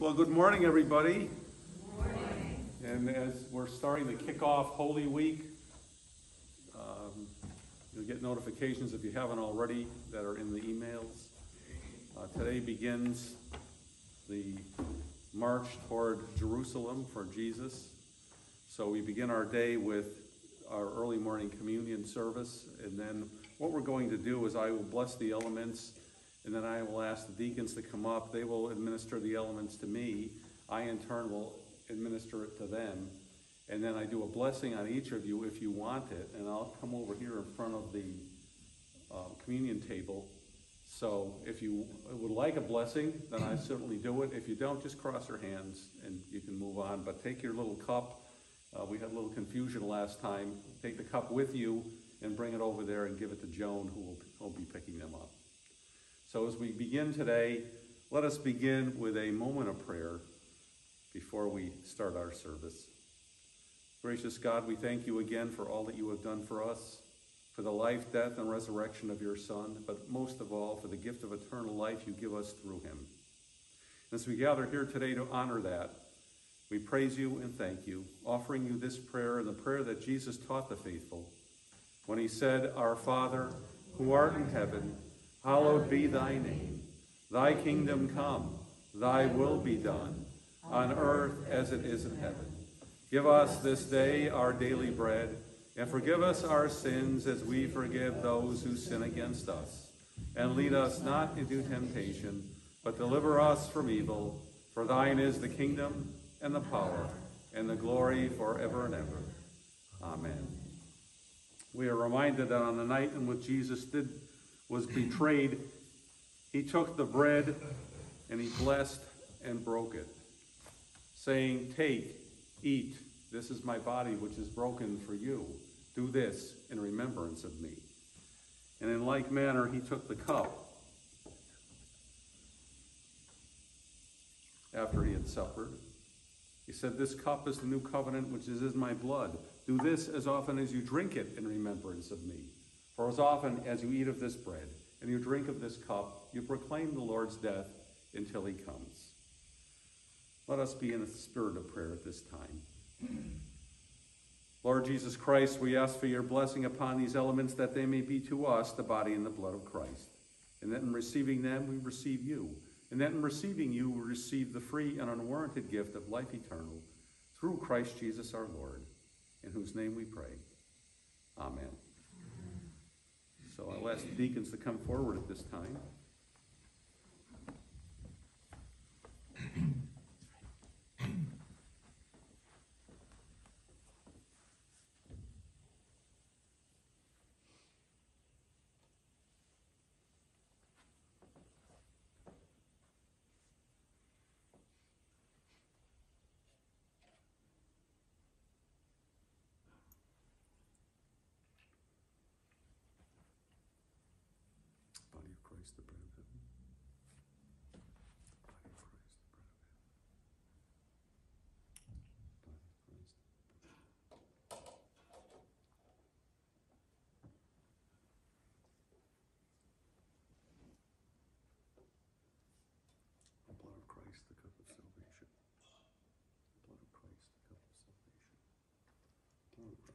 Well, good morning, everybody. Morning. And as we're starting to kick off Holy Week, um, you'll get notifications if you haven't already that are in the emails. Uh, today begins the march toward Jerusalem for Jesus. So we begin our day with our early morning communion service, and then what we're going to do is I will bless the elements and then I will ask the deacons to come up. They will administer the elements to me. I, in turn, will administer it to them. And then I do a blessing on each of you if you want it. And I'll come over here in front of the uh, communion table. So if you would like a blessing, then I certainly do it. If you don't, just cross your hands and you can move on. But take your little cup. Uh, we had a little confusion last time. Take the cup with you and bring it over there and give it to Joan, who will, will be picking them up. So as we begin today, let us begin with a moment of prayer before we start our service. Gracious God, we thank you again for all that you have done for us, for the life, death, and resurrection of your Son, but most of all, for the gift of eternal life you give us through him. As we gather here today to honor that, we praise you and thank you, offering you this prayer and the prayer that Jesus taught the faithful when he said, Our Father, who art in heaven, Hallowed be thy name. Thy kingdom come, thy will be done, on earth as it is in heaven. Give us this day our daily bread, and forgive us our sins as we forgive those who sin against us. And lead us not into temptation, but deliver us from evil. For thine is the kingdom, and the power, and the glory forever and ever. Amen. We are reminded that on the night in which Jesus did was betrayed, he took the bread and he blessed and broke it, saying, Take, eat, this is my body which is broken for you. Do this in remembrance of me. And in like manner, he took the cup after he had suffered. He said, This cup is the new covenant which is in my blood. Do this as often as you drink it in remembrance of me. For as often as you eat of this bread and you drink of this cup, you proclaim the Lord's death until he comes. Let us be in a spirit of prayer at this time. Lord Jesus Christ, we ask for your blessing upon these elements that they may be to us the body and the blood of Christ. And that in receiving them, we receive you. And that in receiving you, we receive the free and unwarranted gift of life eternal through Christ Jesus our Lord, in whose name we pray. Amen. So I'll ask the deacons to come forward at this time. Body of Christ, the bread of heaven. Body of Christ, the bread of heaven. Body of Christ. The blood of Christ, the cup of salvation. The blood of Christ, the cup of salvation. Blood of Christ, the cup of salvation.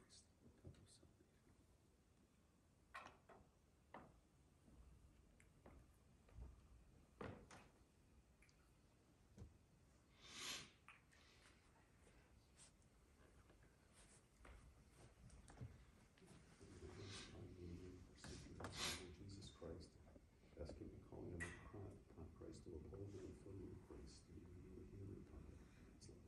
Jesus Christ, asking and calling upon upon Christ to uphold you and fill you with grace, that you may live here in time. His love.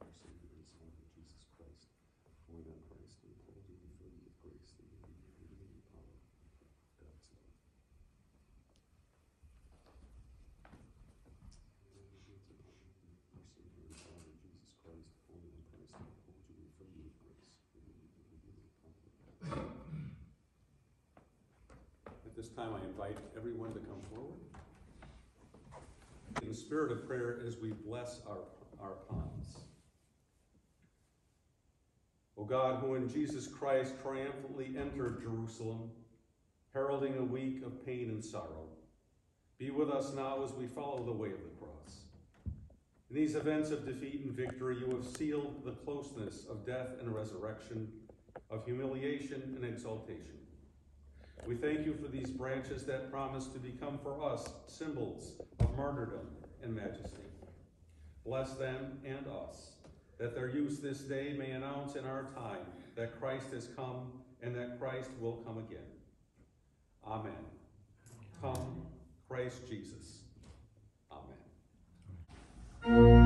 Our Savior and Son, Jesus Christ, calling on Christ to uphold you and fill you with grace, that you may live here in the power of God's love. Our Savior and Son, Jesus Christ, calling on Christ to uphold you and fill you with grace, that you may live here in the power of God's love. At this time, I invite everyone to come forward. In the spirit of prayer as we bless our, our palms. O God, who in Jesus Christ triumphantly entered Jerusalem, heralding a week of pain and sorrow. Be with us now as we follow the way of the cross. In these events of defeat and victory, you have sealed the closeness of death and resurrection, of humiliation and exaltation. We thank you for these branches that promise to become for us symbols of martyrdom and majesty. Bless them and us, that their use this day may announce in our time that Christ has come and that Christ will come again. Amen. Come, Christ Jesus. Amen.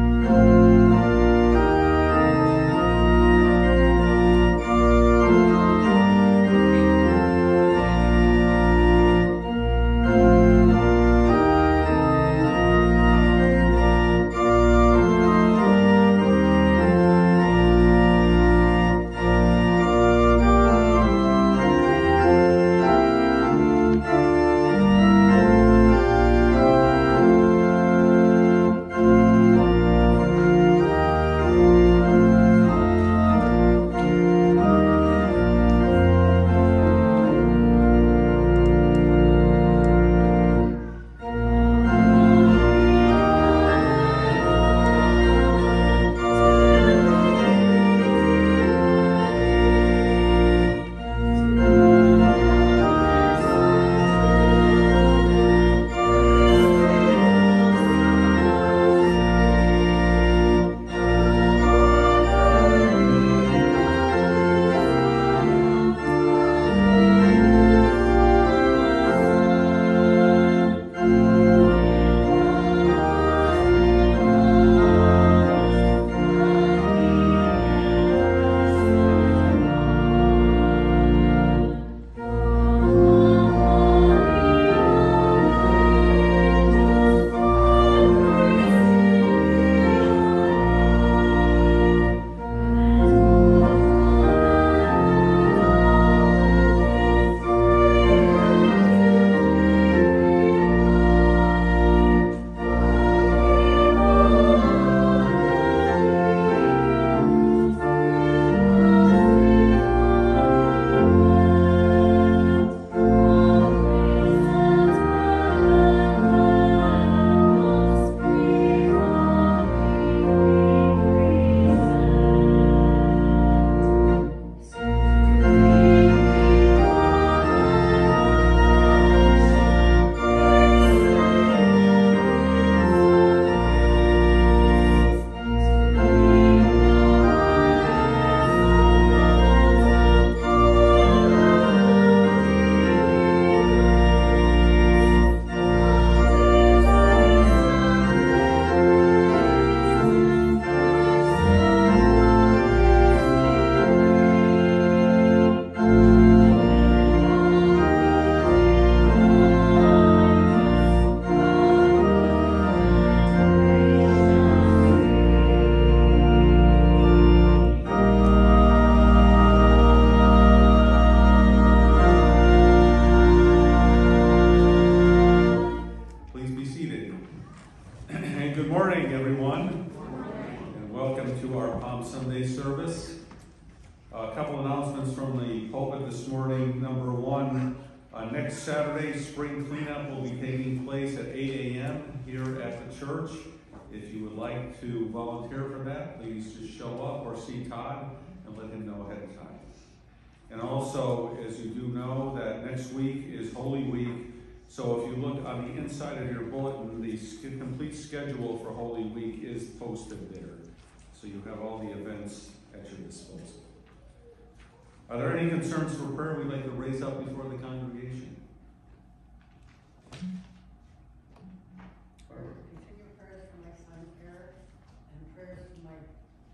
Like to volunteer for that, please just show up or see Todd and let him know ahead of time. And also, as you do know, that next week is Holy Week. So if you look on the inside of your bulletin, the complete schedule for Holy Week is posted there. So you have all the events at your disposal. Are there any concerns for prayer we'd like to raise up before the congregation? Barbara? Continue prayers for my son Eric and prayers for my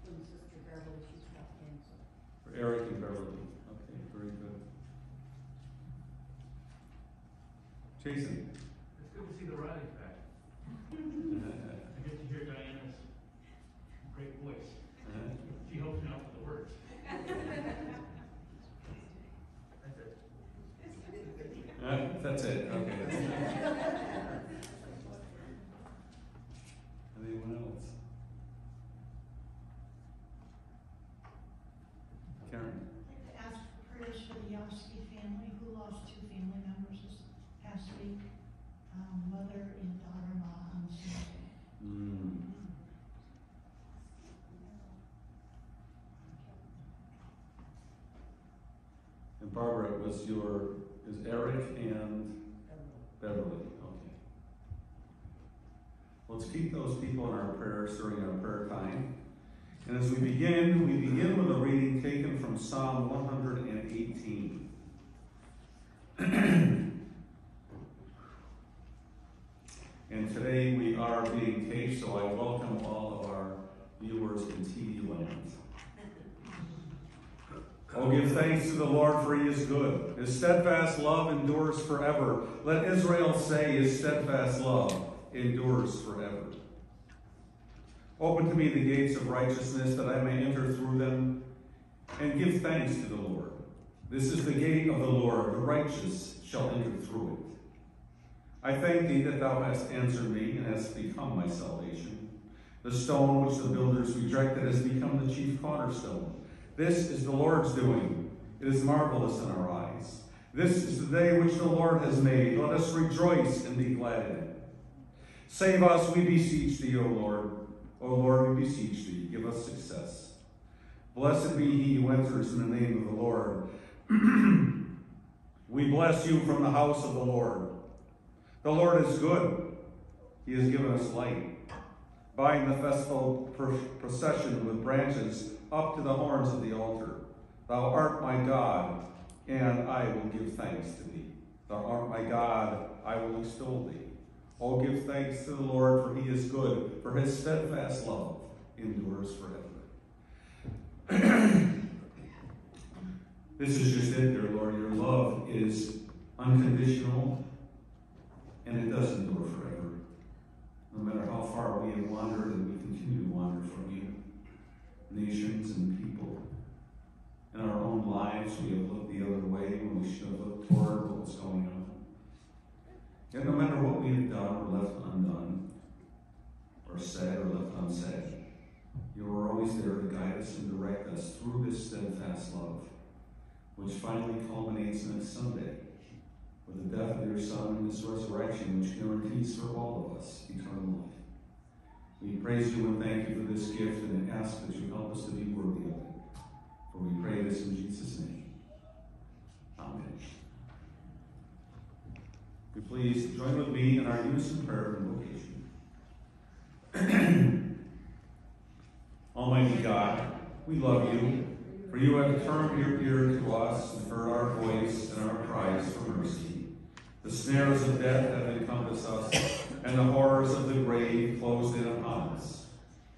twin sister Beverly, she's got cancer. For Eric and Beverly. Okay, very good. Jason? It's good to see the Rileys back. I get to hear Diana's great voice. She helps me out with the words. That's it. Uh, That's it, okay. Anyone else? Karen? I'd like to ask for prayers for the Yosky family who lost two family members mother and daughter-in-law on Tuesday. Mm. And Barbara, it was your, is Eric and Beverly, okay. Let's keep those people in our prayers during our prayer time. And as we begin, we begin with a reading taken from Psalm 118. and today we are being taped, so I welcome all of our viewers in TV land. Give thanks to the Lord, for he is good. His steadfast love endures forever. Let Israel say, His steadfast love endures forever. Open to me the gates of righteousness, that I may enter through them and give thanks to the Lord. This is the gate of the Lord, the righteous shall enter through it. I thank thee that thou hast answered me and hast become my salvation. The stone which the builders rejected has become the chief cornerstone. This is the Lord's doing. It is marvelous in our eyes. This is the day which the Lord has made. Let us rejoice and be glad in it. Save us, we beseech thee, O Lord. O Lord, we beseech thee. Give us success. Blessed be he who enters in the name of the Lord. we bless you from the house of the Lord. The Lord is good. He has given us light. Bind the festival procession with branches up to the horns of the altar. Thou art my God, and I will give thanks to thee. Thou art my God, I will extol thee. Oh, give thanks to the Lord, for he is good, for his steadfast love endures forever. this is just it, dear Lord. Your love is unconditional, and it does endure forever. No matter how far we have wandered, and we continue to wander from you, nations and people. In our own lives, we have looked the other way when we should have looked toward what was going on. Yet no matter what we have done or left undone, or said or left unsaid, you are always there to guide us and direct us through this steadfast love, which finally culminates next Sunday with the death of your Son and his resurrection, which guarantees for all of us eternal life. We praise you and thank you for this gift and ask that you help us to be worthy of it. For we pray this in Jesus' name. Amen. You please join with me in our unison prayer of invocation. Almighty God, we love you, for you have turned your ear to us and heard our voice and our cries for mercy. The snares of death have encompassed us, and the horrors of the grave closed in upon us.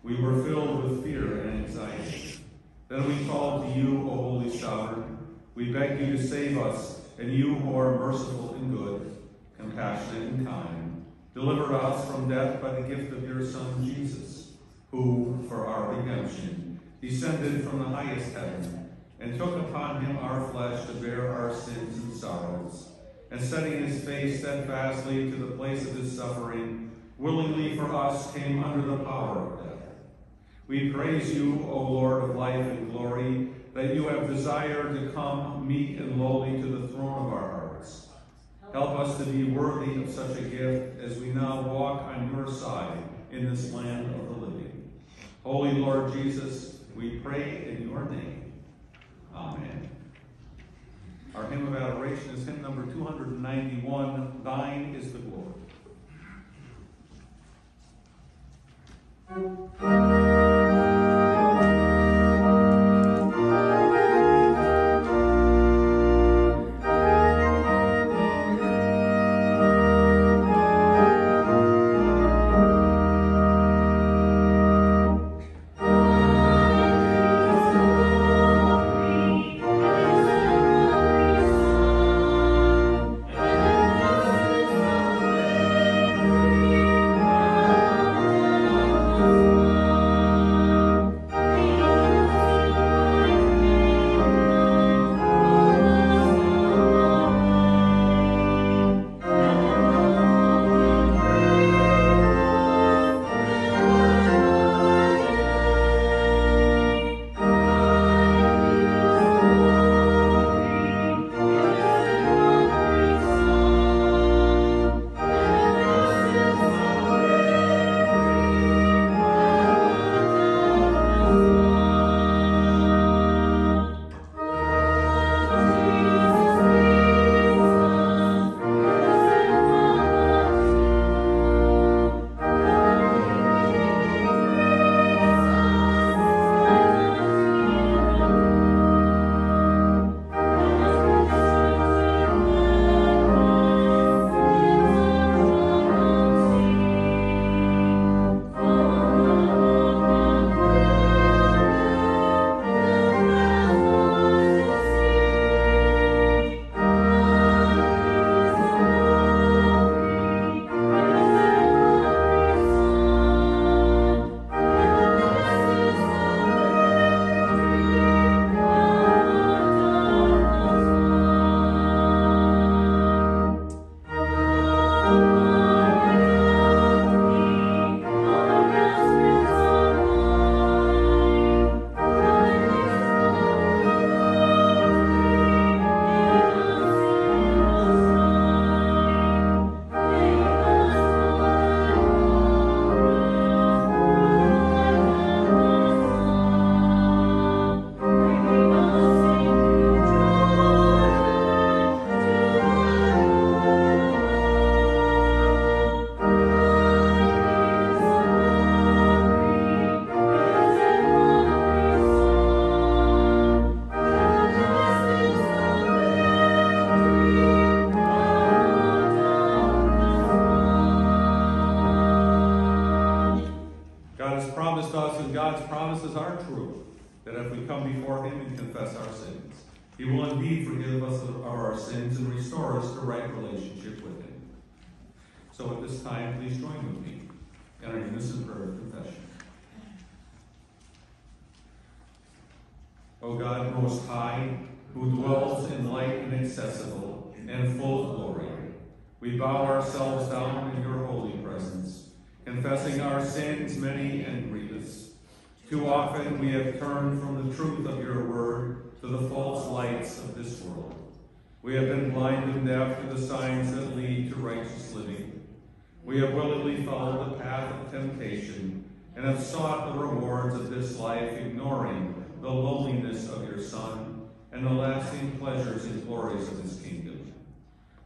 We were filled with fear and anxiety. Then we called to you, O Holy Sovereign. We beg you to save us, and you who are merciful and good, compassionate and kind, deliver us from death by the gift of your Son, Jesus, who, for our redemption, descended from the highest heaven and took upon him our flesh to bear our sins and sorrows, and setting his face steadfastly to the place of his suffering, willingly for us came under the power of death. We praise you, O Lord of life and glory, that you have desired to come meek and lowly to the throne of our hearts Help us to be worthy of such a gift as we now walk on your side in this land of the living. Holy Lord Jesus, we pray in your name. Amen. Our hymn of adoration is hymn number 291, Thine is the Glory. Come before him and confess our sins, he will indeed forgive us of our sins and restore us to right relationship with him. So at this time, please join with me in our unison prayer of confession. O God most high, who dwells in light inaccessible and full of glory, we bow ourselves down in your holy presence, confessing our sins many and grievous. Too often we have turned from the truth of your word to the false lights of this world. We have been blind and deaf to the signs that lead to righteous living. We have willingly followed the path of temptation and have sought the rewards of this life, ignoring the loneliness of your Son and the lasting pleasures and glories of his kingdom.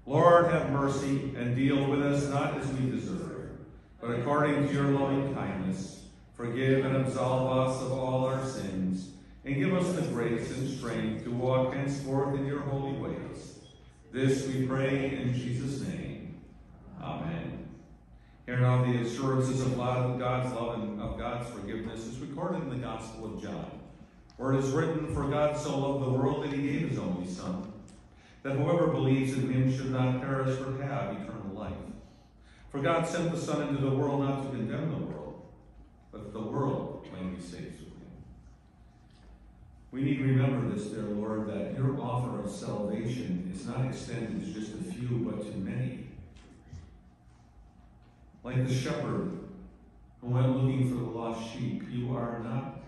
Lord, have mercy and deal with us not as we deserve, but according to your loving kindness. Forgive and absolve us of all our sins, and give us the grace and strength to walk henceforth in your holy ways. This we pray in Jesus' name. Amen. Hear now the assurances of God's love and of God's forgiveness is recorded in the Gospel of John, where it is written, For God so loved the world that he gave his only Son, that whoever believes in him should not perish but have eternal life. For God sent the Son into the world not to condemn the world, but the world be saved through him. We need to remember this, dear Lord, that your offer of salvation is not extended to just a few, but to many. Like the shepherd who went looking for the lost sheep, you are not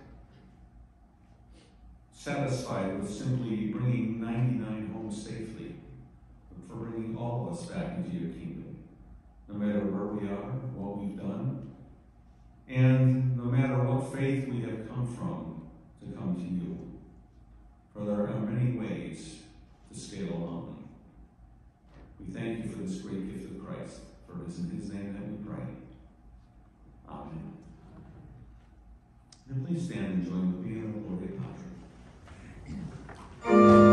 satisfied with simply bringing 99 home safely, but for bringing all of us back into your kingdom, no matter where we are, what we've done, and no matter what faith we have come from to come to you. For there are many ways to scale a mountain. We thank you for this great gift of Christ, for it is in his name that we pray. Amen. And please stand and join with me in the Gloria Patri. Please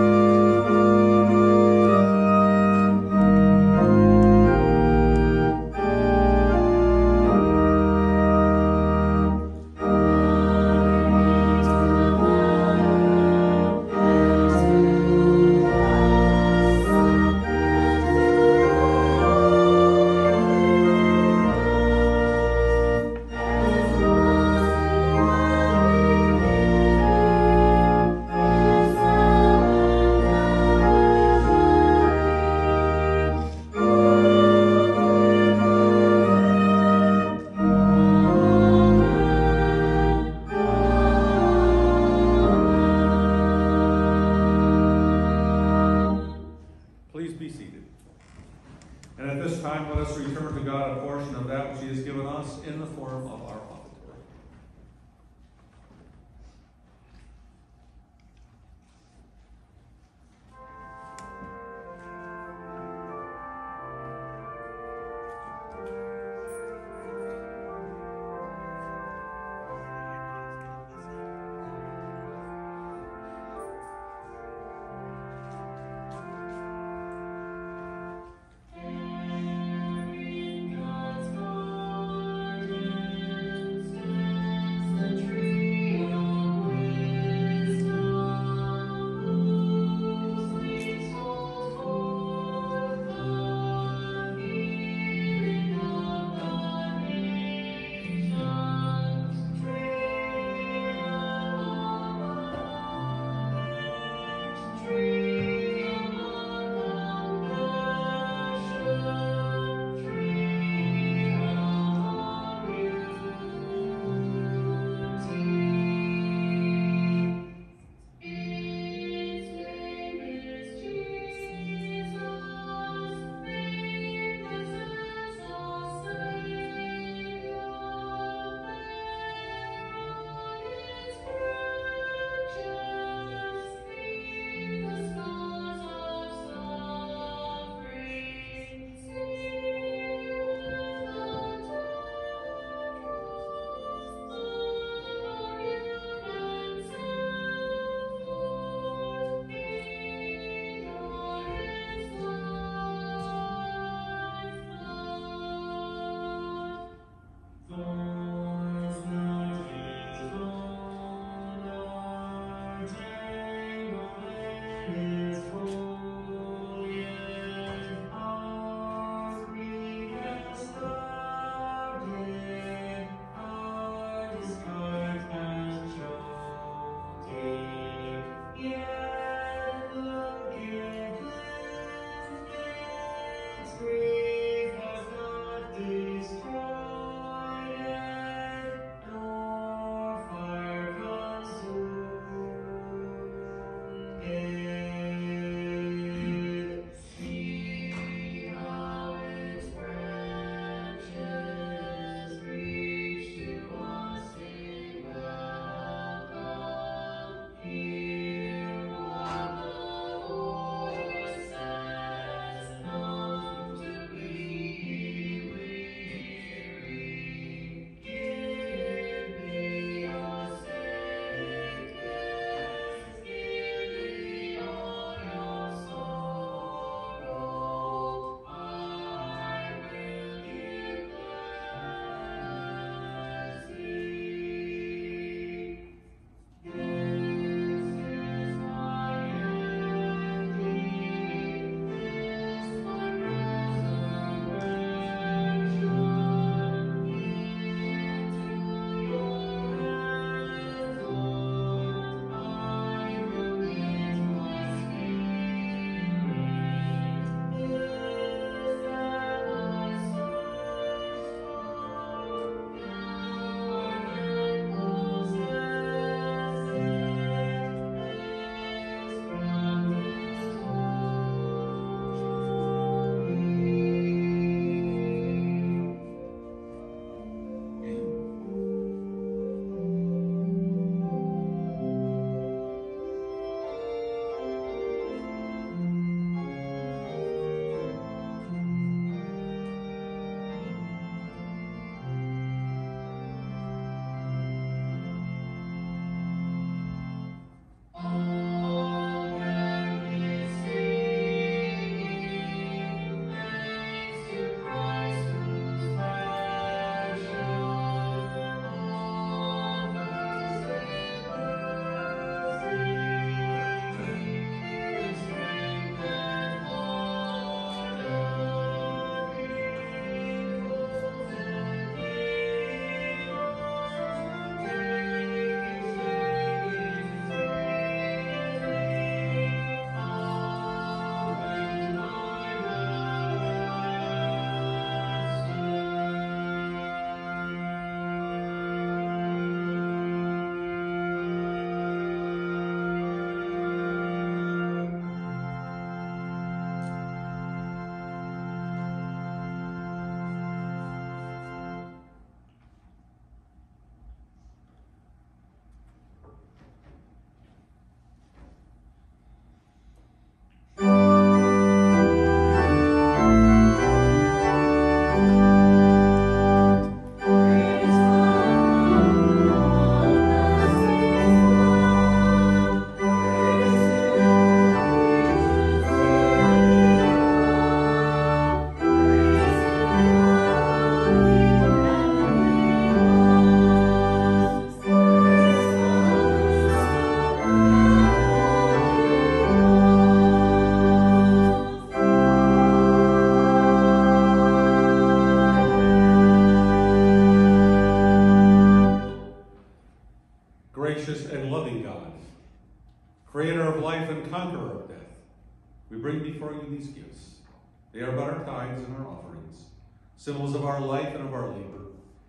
our life and of our labor.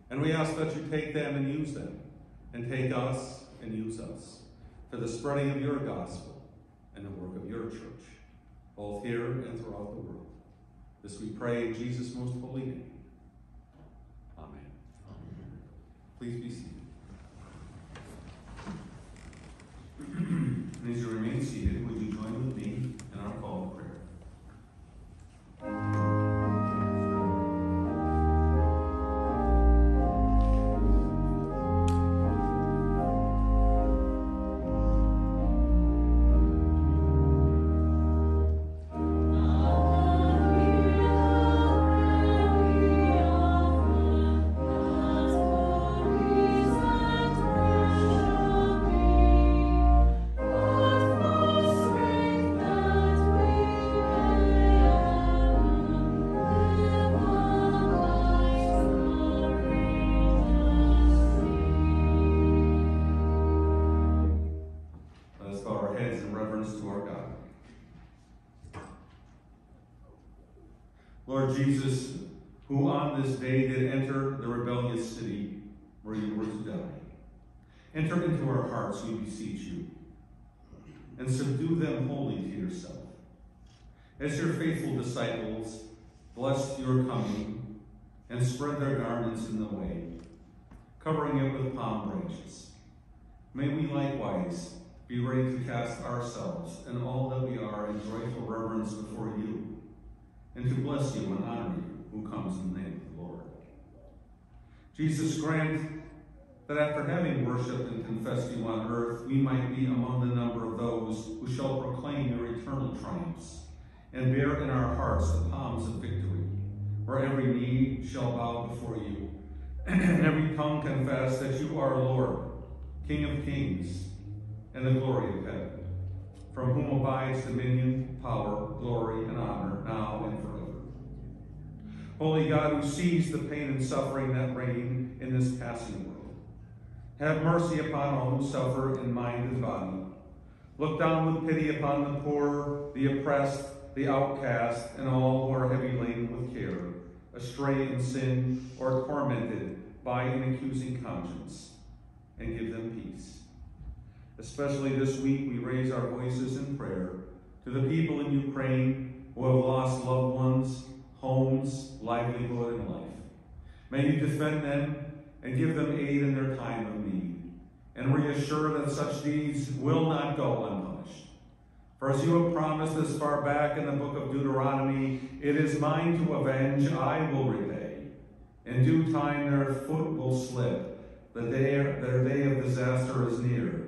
And we ask that you take them and use them, and take us and use us for the spreading of your gospel and the work of your church, both here and throughout the world. This we pray in Jesus' most holy name. Amen. Please be seated. And as you remain seated, would you join with me in our call to prayer? Lord Jesus, who on this day did enter the rebellious city where you were to die, enter into our hearts, we beseech you, and subdue them wholly to yourself. As your faithful disciples blessed your coming and spread their garments in the way, covering it with palm branches, may we likewise be ready to cast ourselves and all that we are in joyful reverence before you, and to bless you and honor you who comes in the name of the Lord. Jesus, grant that after having worshipped and confessed you on earth, we might be among the number of those who shall proclaim your eternal triumphs and bear in our hearts the palms of victory, where every knee shall bow before you, and every tongue confess that you are Lord, King of kings, and the glory of heaven, from whom abides dominion, power, glory, and honor, now and forever. Holy God, who sees the pain and suffering that reign in this passing world, have mercy upon all who suffer in mind and body. Look down with pity upon the poor, the oppressed, the outcast, and all who are heavy laden with care, astray in sin, or tormented by an accusing conscience, and give them peace. Especially this week, we raise our voices in prayer to the people in Ukraine who have lost loved ones, homes, livelihood, and life. May you defend them and give them aid in their time of need, and reassure that such deeds will not go unpunished. For as you have promised this far back in the book of Deuteronomy, it is mine to avenge, I will repay. In due time their foot will slip, the day, their day of disaster is near,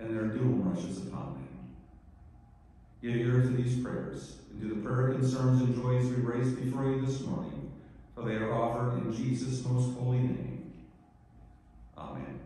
and their doom rushes upon them. Give ear to these prayers, and to the prayer concerns and joys we raise before you this morning, for they are offered in Jesus' most holy name. Amen.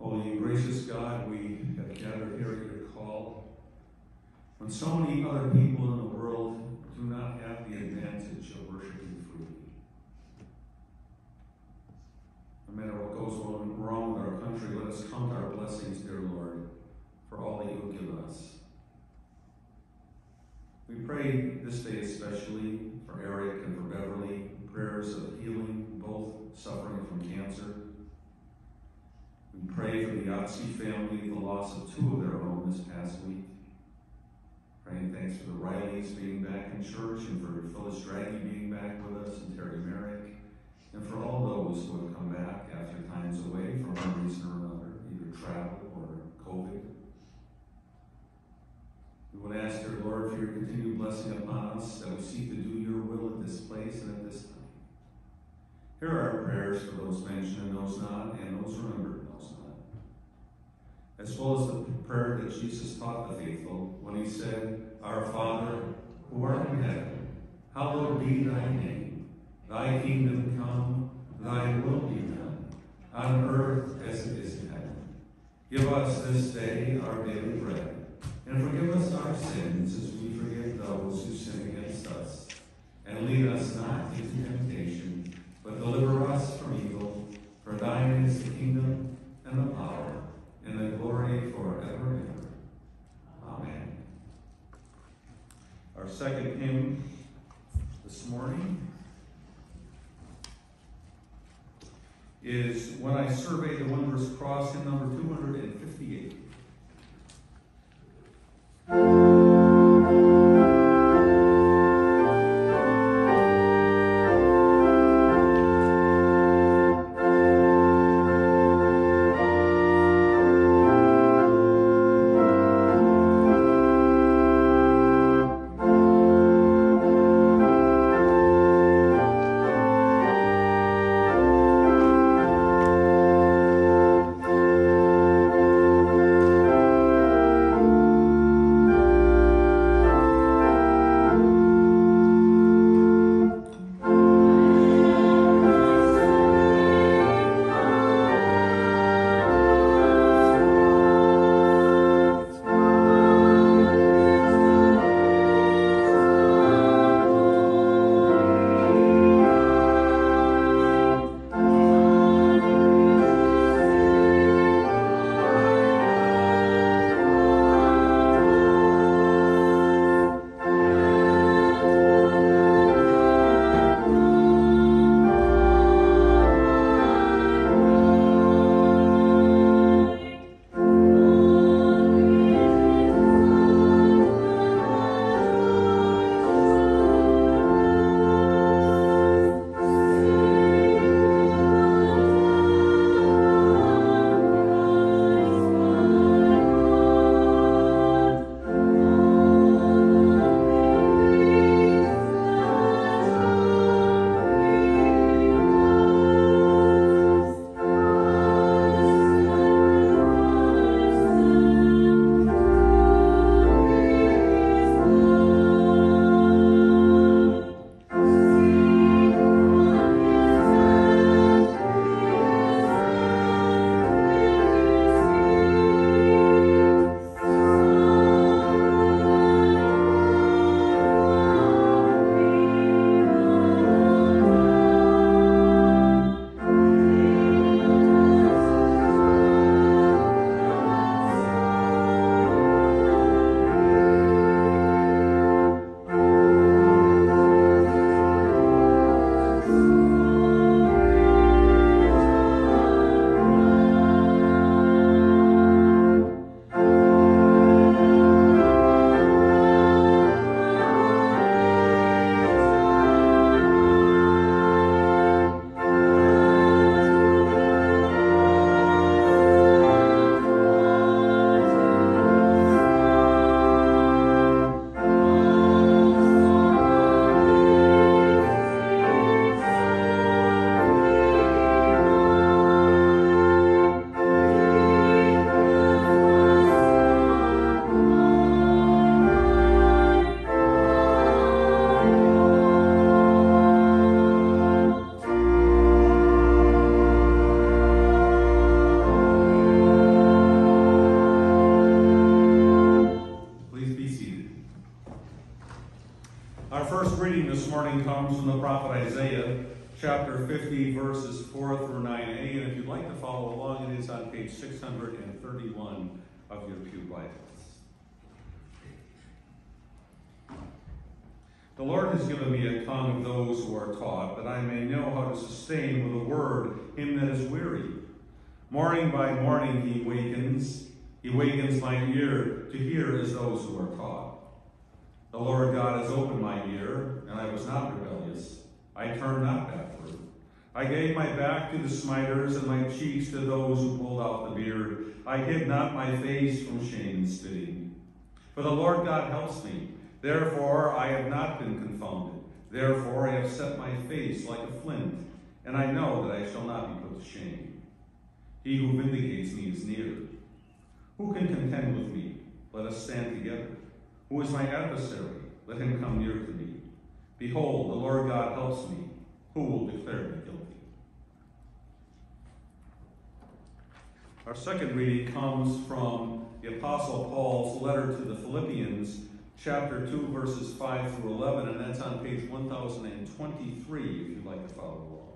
Holy and gracious God, we have gathered here at your call when so many other people in the world do not have the advantage of worshiping freely. No matter what goes wrong with our country, let us count our blessings, dear Lord, for all that you have given us. We pray this day especially for Eric and for Beverly, prayers of healing, both suffering from cancer. We pray for the Yahtzee family, the loss of two of their own this past week. Praying thanks for the Rileys being back in church and for Phyllis Draghi being back with us and Terry Merrick, and for all those who have come back after times away for one reason or another, either travel or COVID. We would ask, dear Lord, for your continued blessing upon us, that we seek to do your will at this place and at this time. Here are our prayers for those mentioned and those not, and those remembered and those not. As well as the prayer that Jesus taught the faithful when he said, Our Father, who art in heaven, hallowed be thy name. Thy kingdom come, thy will be done, on earth as it is in heaven. Give us this day our daily bread, and forgive us our sins as we forgive those who sin against us. And lead us not into temptation, but deliver us from evil. For thine is the kingdom, and the power, and the glory forever and ever. Amen. Our second hymn this morning is When I Survey the Wondrous Cross, hymn number 258. Your Pew Bibles. The Lord has given me a tongue of those who are taught, that I may know how to sustain with a word him that is weary. Morning by morning he wakens, he wakens my ear to hear as those who are taught. The Lord God has opened my ear, and I was not rebellious. I turned not backward. I gave my back to the smiters and my cheeks to those who pulled out the beard. I hid not my face from shame and spitting. For the Lord God helps me. Therefore I have not been confounded. Therefore I have set my face like a flint, and I know that I shall not be put to shame. He who vindicates me is near. Who can contend with me? Let us stand together. Who is my adversary? Let him come near to me. Behold, the Lord God helps me. Who will declare me guilty? Our second reading comes from the Apostle Paul's letter to the Philippians, chapter 2, verses 5 through 11, and that's on page 1023 if you'd like to follow along.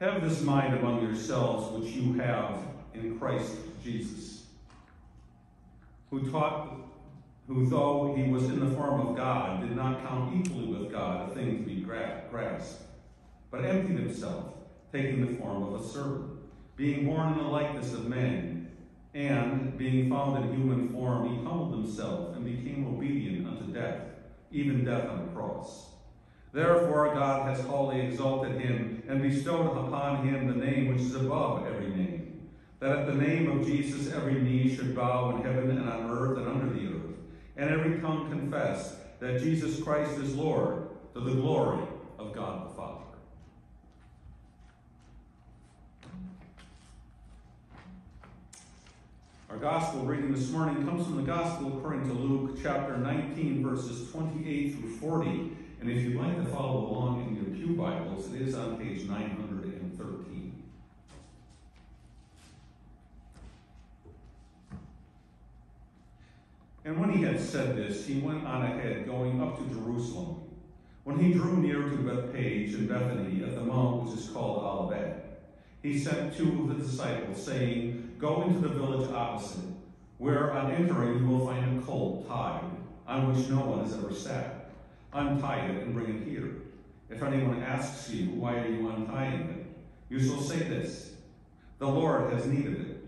Have this mind among yourselves which you have in Christ Jesus, who taught, who though he was in the form of God, did not count equally with God a thing to be grasped, but emptied himself, taking the form of a servant, being born in the likeness of men, and being found in human form, he humbled himself and became obedient unto death, even death on a cross. Therefore God has highly exalted him and bestowed upon him the name which is above every name, that at the name of Jesus every knee should bow in heaven and on earth and under the earth, and every tongue confess that Jesus Christ is Lord, to the glory of God the Father. Our gospel reading this morning comes from the gospel according to Luke chapter 19, verses 28 through 40. And if you'd like to follow along in your Pew Bibles, it is on page 913. And when he had said this, he went on ahead, going up to Jerusalem. When he drew near to Bethphage and Bethany at the mount which is called Olivet, he sent two of the disciples, saying, Go into the village opposite, where on entering you will find a colt tied, on which no one has ever sat. Untie it and bring it here. If anyone asks you, Why are you untying it? you shall say this The Lord has need of it.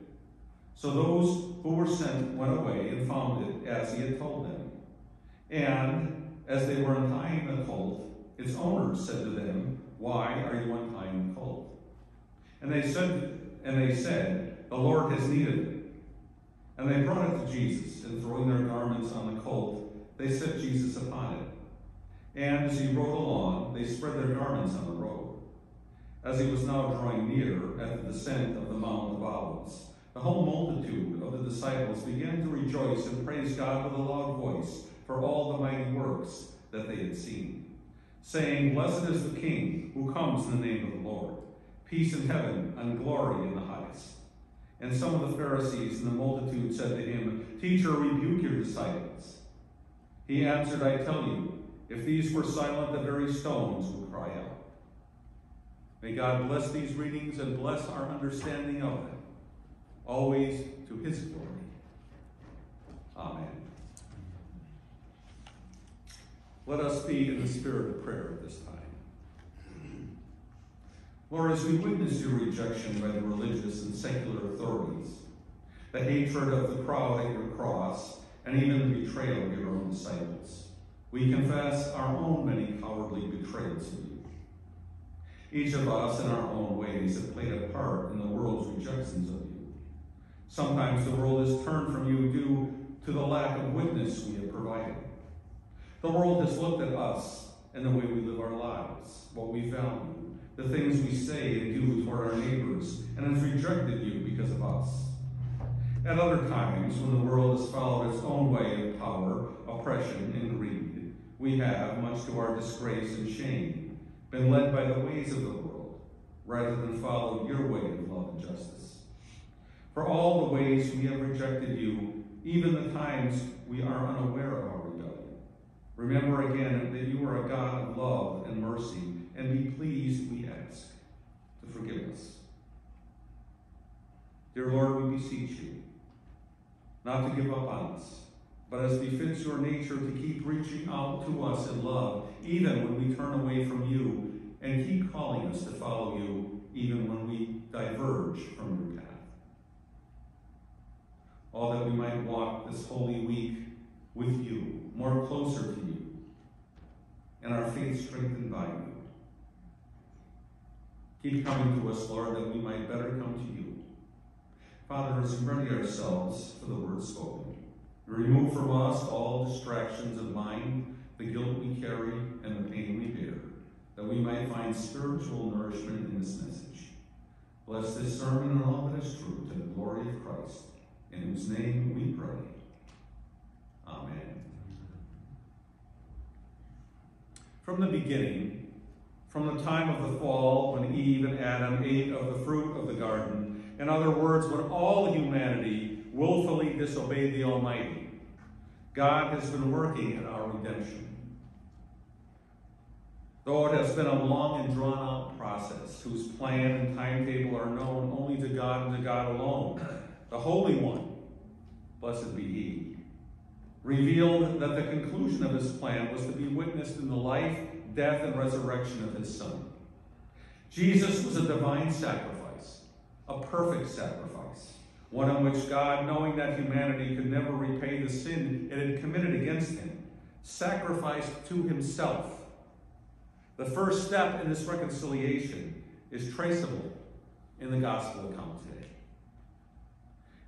So those who were sent went away and found it as he had told them. And as they were untying the colt, its owner said to them, Why are you untying the colt? And they said, and they said, The Lord has needed it. And they brought it to Jesus, and throwing their garments on the colt, they set Jesus upon it. And as he rode along, they spread their garments on the road. As he was now drawing near at the descent of the Mount of Olives, the whole multitude of the disciples began to rejoice and praise God with a loud voice for all the mighty works that they had seen, saying, Blessed is the King who comes in the name of the Lord, peace in heaven and glory in the highest. And some of the Pharisees and the multitude said to him, Teacher, rebuke your disciples. He answered, I tell you, if these were silent, the very stones would cry out. May God bless these readings and bless our understanding of them, always to his glory. Amen. Let us be in the spirit of prayer at this time. Lord, as we witness your rejection by the religious and secular authorities, the hatred of the crowd at your cross, and even the betrayal of your own disciples, we confess our own many cowardly betrayals of you. Each of us, in our own ways, have played a part in the world's rejections of you. Sometimes the world has turned from you due to the lack of witness we have provided. The world has looked at us and the way we live our lives, what we value, the things we say and do toward our neighbors, and has rejected you because of us. At other times, when the world has followed its own way of power, oppression, and greed, we have, much to our disgrace and shame, been led by the ways of the world, rather than follow your way of love and justice. For all the ways we have rejected you, even the times we are unaware of our rebellion, remember again that you are a God of love and mercy, and be pleased, we ask, to forgive us. Dear Lord, we beseech you not to give up on us, but as befits your nature, to keep reaching out to us in love, even when we turn away from you, and keep calling us to follow you, even when we diverge from your path. All that we might walk this holy week with you, more closer to you, and our faith strengthened by you. Keep coming to us, Lord, that we might better come to you. Father, as we ready ourselves for the word spoken, remove from us all distractions of mind, the guilt we carry, and the pain we bear, that we might find spiritual nourishment in this message. Bless this sermon and all that is true to the glory of Christ, in whose name we pray. Amen. From the beginning, from the time of the fall when Eve and Adam ate of the fruit of the garden. In other words, when all humanity willfully disobeyed the Almighty, God has been working at our redemption. Though it has been a long and drawn out process whose plan and timetable are known only to God and to God alone, the Holy One, blessed be He, revealed that the conclusion of His plan was to be witnessed in the life, death, and resurrection of His Son. Jesus was a divine sacrifice, a perfect sacrifice, one in which God, knowing that humanity could never repay the sin it had committed against Him, sacrificed to Himself the first step in this reconciliation is traceable in the gospel account today.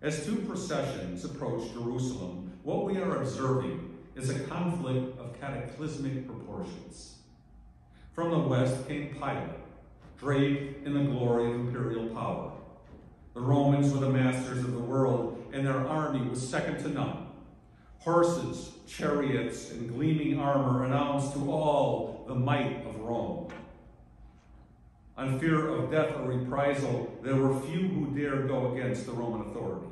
As two processions approach Jerusalem, what we are observing is a conflict of cataclysmic proportions. From the west came Pilate, draped in the glory of imperial power. The Romans were the masters of the world, and their army was second to none. Horses, chariots, and gleaming armor announced to all the might of Rome. On fear of death or reprisal, there were few who dared go against the Roman authority.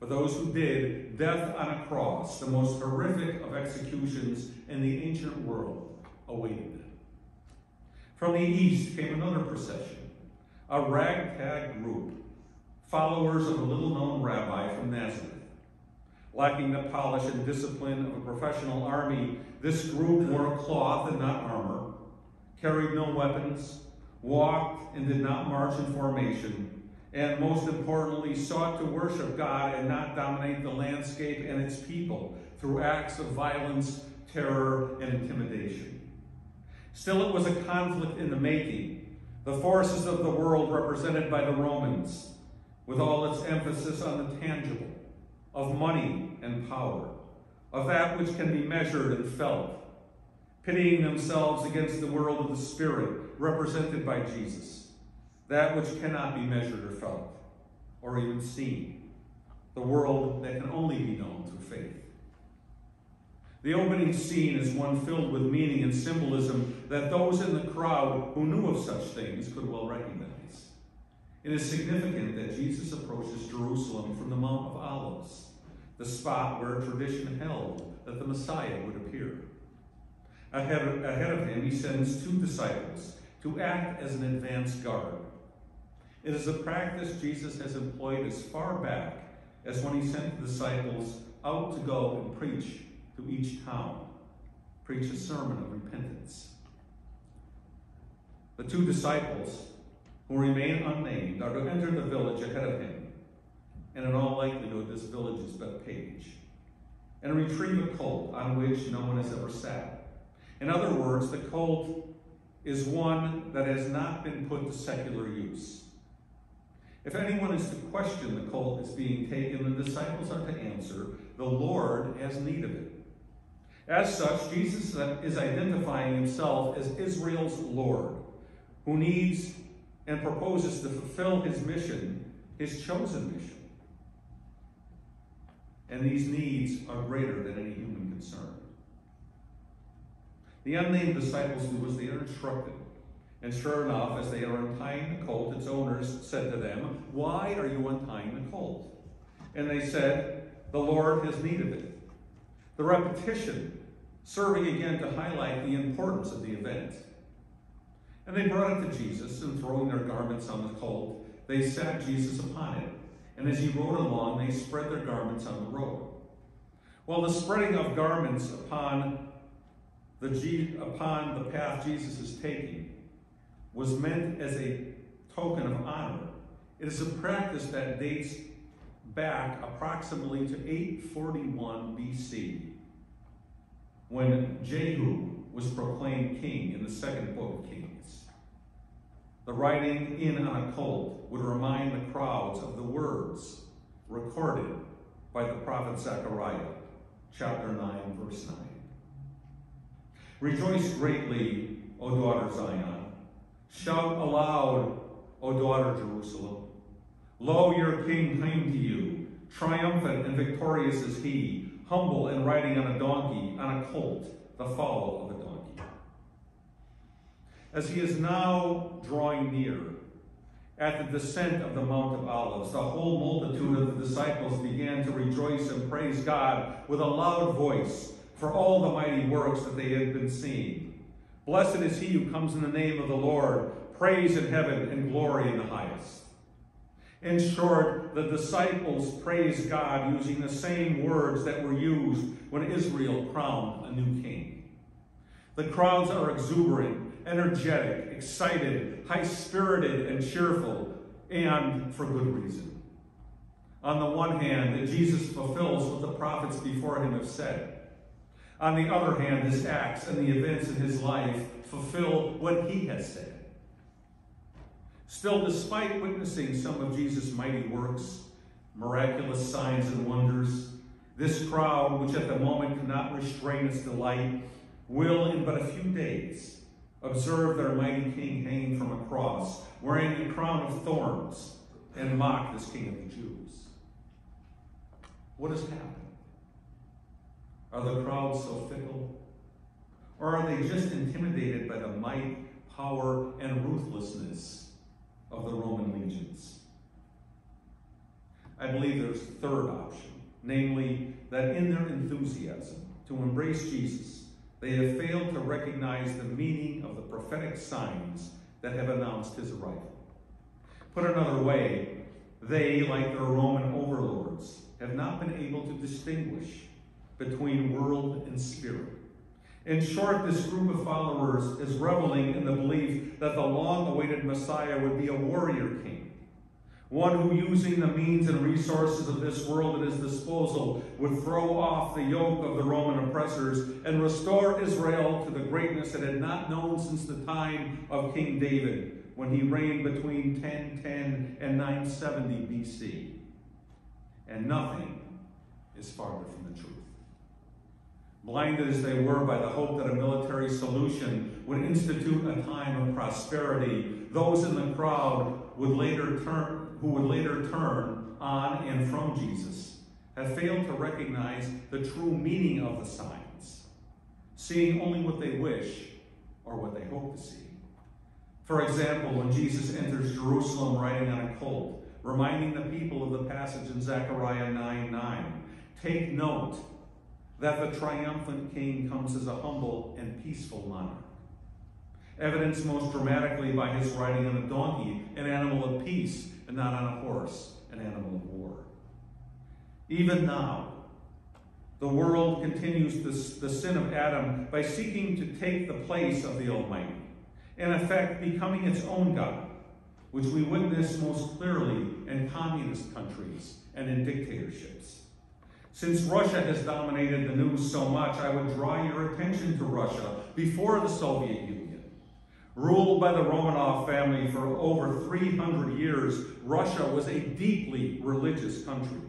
For those who did, death on a cross, the most horrific of executions in the ancient world, awaited. From the east came another procession, a ragtag group, followers of a little known rabbi from Nazareth. Lacking the polish and discipline of a professional army, this group wore cloth and not armor, carried no weapons, walked and did not march in formation, and most importantly, sought to worship God and not dominate the landscape and its people through acts of violence, terror, and intimidation. Still, it was a conflict in the making. The forces of the world represented by the Romans, with all its emphasis on the tangible, of money and power, of that which can be measured and felt, pitying themselves against the world of the Spirit, represented by Jesus, that which cannot be measured or felt, or even seen, the world that can only be known through faith. The opening scene is one filled with meaning and symbolism that those in the crowd who knew of such things could well recognize. It is significant that Jesus approaches Jerusalem from the Mount of Olives, the spot where tradition held that the Messiah would appear. Ahead of, ahead of him, he sends two disciples to act as an advance guard. It is a practice Jesus has employed as far back as when he sent the disciples out to go and preach to each town, preach a sermon of repentance. The two disciples who remain unnamed are to enter the village ahead of him, and in all likelihood, this village is Bethphage, and retrieve a colt on which no one has ever sat. In other words, the colt is one that has not been put to secular use. If anyone is to question the colt that's being taken, the disciples are to answer, the Lord has need of it. As such, Jesus is identifying himself as Israel's Lord, who needs and proposes to fulfill his mission, his chosen mission. And these needs are greater than any human concern. The unnamed disciples do as they are instructed. And sure enough, as they are untying the colt, its owners said to them, Why are you untying the colt? And they said, The Lord has need of it. The repetition serving again to highlight the importance of the event. And they brought it to Jesus, and throwing their garments on the colt, they sat Jesus upon it. And as he rode along, they spread their garments on the road. Well, the spreading of garments upon the, upon the path Jesus is taking was meant as a token of honor. It is a practice that dates back approximately to 841 BC, when Jehu was proclaimed king in the second book of Kings. The writing in on a colt would remind the crowds of the words recorded by the prophet Zechariah, chapter 9, verse 9. Rejoice greatly, O daughter Zion. Shout aloud, O daughter Jerusalem. Lo, your king came to you. Triumphant and victorious is he, humble and riding on a donkey, on a colt, the foal of a donkey. as he is now drawing near. At the descent of the Mount of Olives, the whole multitude of the disciples began to rejoice and praise God with a loud voice for all the mighty works that they had been seeing. Blessed is he who comes in the name of the Lord. Praise in heaven and glory in the highest. In short, the disciples praised God using the same words that were used when Israel crowned a new king. The crowds are exuberant, energetic, excited, high spirited, and cheerful, and for good reason. On the one hand, that Jesus fulfills what the prophets before him have said. On the other hand, his acts and the events in his life fulfill what he has said. Still, despite witnessing some of Jesus' mighty works, miraculous signs and wonders, this crowd, which at the moment cannot restrain its delight, will in but a few days observe their mighty king hanging from a cross, wearing a crown of thorns, and mock this king of the Jews. What has happened? Are the crowds so fickle? Or are they just intimidated by the might, power, and ruthlessness of the Roman legions? I believe there's a third option, namely that in their enthusiasm to embrace Jesus, they have failed to recognize the meaning of the prophetic signs that have announced his arrival. Put another way, they, like their Roman overlords, have not been able to distinguish between world and spirit. In short, this group of followers is reveling in the belief that the long awaited Messiah would be a warrior king, one who, using the means and resources of this world at his disposal, would throw off the yoke of the Roman oppressors and restore Israel to the greatness it had not known since the time of King David, when he reigned between 1010 and 970 BC. And nothing is farther from the truth. Blinded as they were by the hope that a military solution would institute a time of prosperity, those in the crowd would later turn, who would later turn on and from Jesus have failed to recognize the true meaning of the signs, seeing only what they wish or what they hope to see. For example, when Jesus enters Jerusalem riding on a colt, reminding the people of the passage in Zechariah 9 9, take note that the triumphant king comes as a humble and peaceful monarch. Evidenced most dramatically by his riding on a donkey, an animal of peace, and not on a horse, an animal of war. Even now, the world continues the, the sin of Adam by seeking to take the place of the Almighty, in effect, becoming its own God, which we witness most clearly in communist countries and in dictatorships. Since Russia has dominated the news so much, I would draw your attention to Russia before the Soviet Union. Ruled by the Romanov family for over 300 years, Russia was a deeply religious country.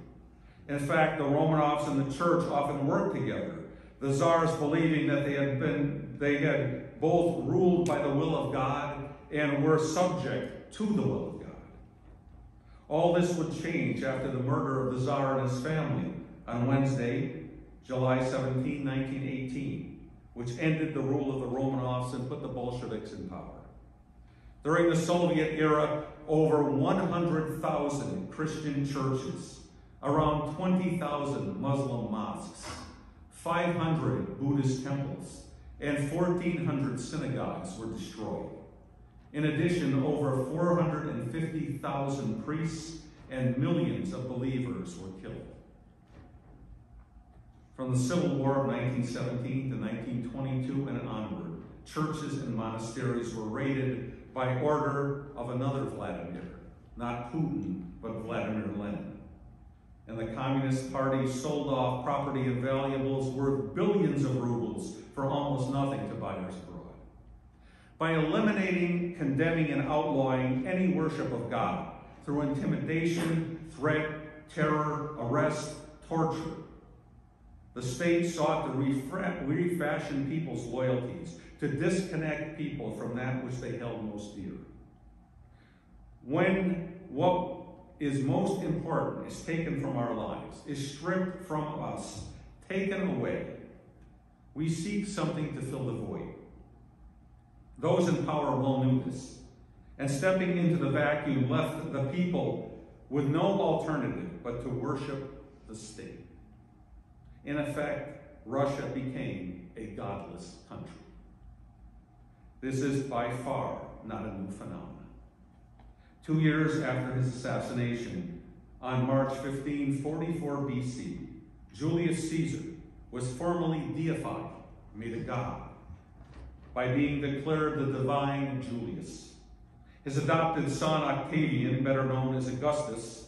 In fact, the Romanovs and the church often worked together, the czars believing that they had been they had both ruled by the will of God and were subject to the will of God. All this would change after the murder of the czar and his family on Wednesday, July 17, 1918, which ended the rule of the Romanovs and put the Bolsheviks in power. During the Soviet era, over 100,000 Christian churches, around 20,000 Muslim mosques, 500 Buddhist temples, and 1,400 synagogues were destroyed. In addition, over 450,000 priests and millions of believers were killed. From the Civil War of 1917 to 1922 and onward, churches and monasteries were raided by order of another Vladimir, not Putin, but Vladimir Lenin. And the Communist Party sold off property and valuables worth billions of rubles for almost nothing to buyers abroad. By eliminating, condemning, and outlawing any worship of God through intimidation, threat, terror, arrest, torture, the state sought to refashion people's loyalties, to disconnect people from that which they held most dear. When what is most important is taken from our lives, is stripped from us, taken away, we seek something to fill the void. Those in power well knew this, and stepping into the vacuum left the people with no alternative but to worship the state. In effect, Russia became a godless country. This is by far not a new phenomenon. Two years after his assassination, on March 15, 44 BC, Julius Caesar was formally deified, made a god, by being declared the divine Julius. His adopted son Octavian, better known as Augustus,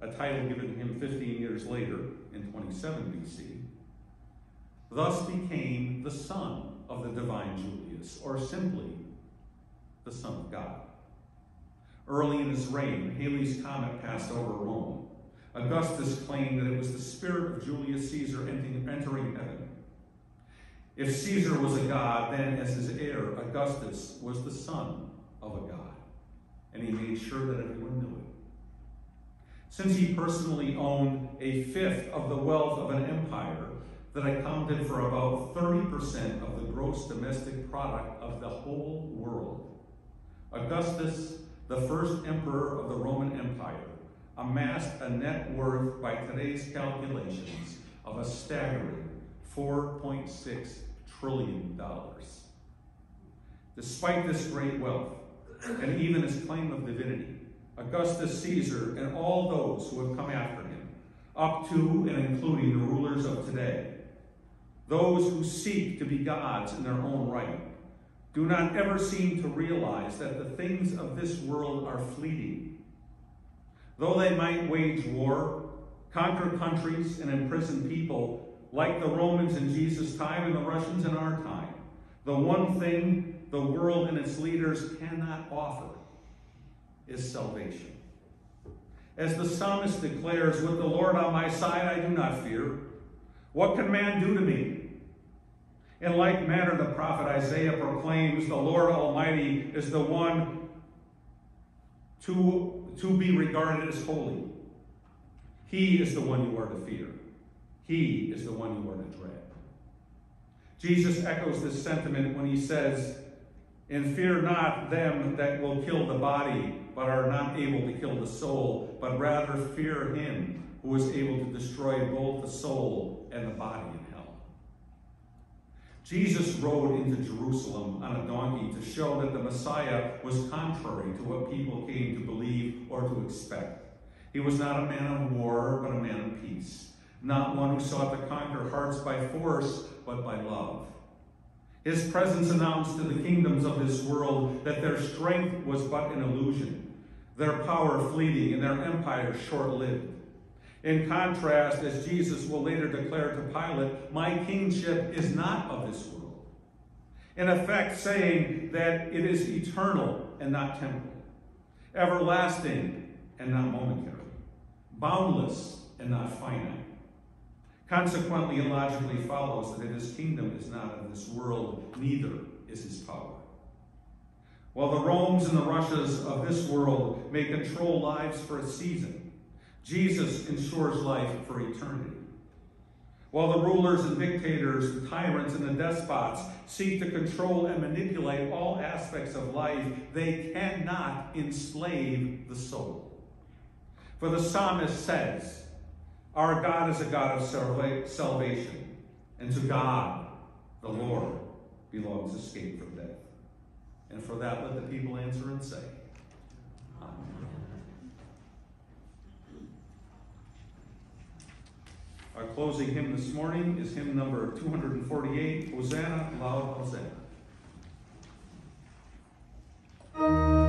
a title given to him 15 years later in 27 BC, thus became the son of the divine Julius, or simply the Son of God. Early in his reign, Halley's Comet passed over Rome. Augustus claimed that it was the spirit of Julius Caesar entering heaven. If Caesar was a god, then as his heir, Augustus was the son of a god. And he made sure that everyone knew. Since he personally owned a fifth of the wealth of an empire that accounted for about 30% of the gross domestic product of the whole world, Augustus, the first emperor of the Roman Empire, amassed a net worth by today's calculations of a staggering $4.6 trillion. Despite this great wealth, and even his claim of divinity, Augustus Caesar and all those who have come after him, up to and including the rulers of today, those who seek to be gods in their own right, do not ever seem to realize that the things of this world are fleeting. Though they might wage war, conquer countries, and imprison people, like the Romans in Jesus' time and the Russians in our time, the one thing the world and its leaders cannot offer is salvation. As the psalmist declares, With the Lord on my side, I do not fear. What can man do to me? In like manner, the prophet Isaiah proclaims the Lord Almighty is the one to, to be regarded as holy. He is the one you are to fear. He is the one you are to dread. Jesus echoes this sentiment when he says, And fear not them that will kill the body, but are not able to kill the soul, but rather fear him who is able to destroy both the soul and the body in hell. Jesus rode into Jerusalem on a donkey to show that the Messiah was contrary to what people came to believe or to expect. He was not a man of war, but a man of peace, not one who sought to conquer hearts by force, but by love. His presence announced to the kingdoms of this world that their strength was but an illusion, their power fleeting, and their empire short lived. In contrast, as Jesus will later declare to Pilate, my kingship is not of this world. In effect, saying that it is eternal and not temporal, everlasting and not momentary, boundless and not finite. Consequently, it logically follows that his kingdom is not of this world, neither is his power. While the Romes and the Russias of this world may control lives for a season, Jesus ensures life for eternity. While the rulers and dictators, the tyrants and the despots seek to control and manipulate all aspects of life, they cannot enslave the soul. For the psalmist says, Our God is a God of salvation, and to God, the Lord, belongs escape from death. And for that, let the people answer and say, Our closing hymn this morning is hymn number 248, Hosanna, Loud Hosanna.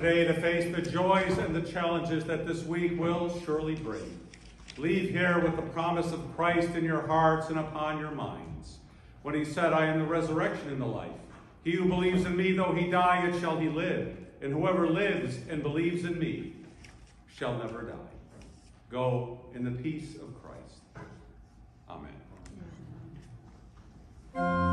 today to face the joys and the challenges that this week will surely bring. Leave here with the promise of Christ in your hearts and upon your minds. When he said, I am the resurrection and the life. He who believes in me, though he die, yet shall he live. And whoever lives and believes in me shall never die. Go in the peace of Christ. Amen.